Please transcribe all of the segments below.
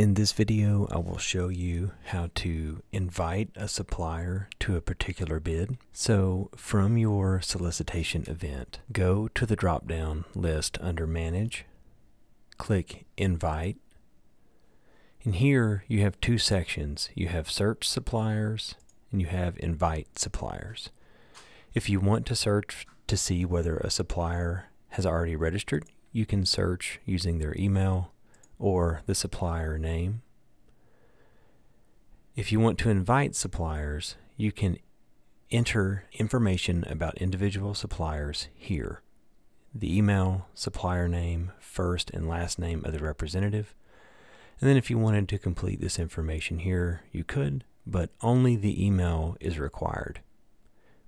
In this video, I will show you how to invite a supplier to a particular bid. So from your solicitation event, go to the drop-down list under Manage, click Invite, and here you have two sections. You have Search Suppliers and you have Invite Suppliers. If you want to search to see whether a supplier has already registered, you can search using their email or the supplier name. If you want to invite suppliers, you can enter information about individual suppliers here. The email, supplier name, first and last name of the representative. And then if you wanted to complete this information here, you could, but only the email is required.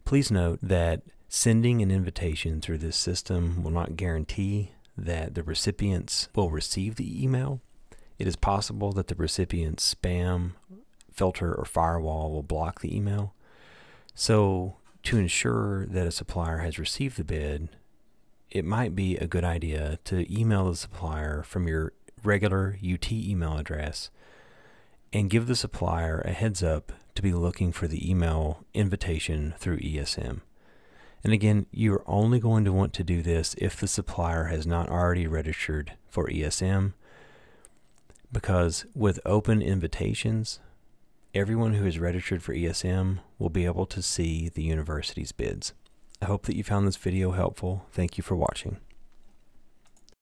Please note that sending an invitation through this system will not guarantee that the recipients will receive the email. It is possible that the recipient's spam filter or firewall will block the email. So, to ensure that a supplier has received the bid, it might be a good idea to email the supplier from your regular UT email address and give the supplier a heads up to be looking for the email invitation through ESM. And again, you're only going to want to do this if the supplier has not already registered for ESM because with open invitations, everyone who is registered for ESM will be able to see the university's bids. I hope that you found this video helpful. Thank you for watching.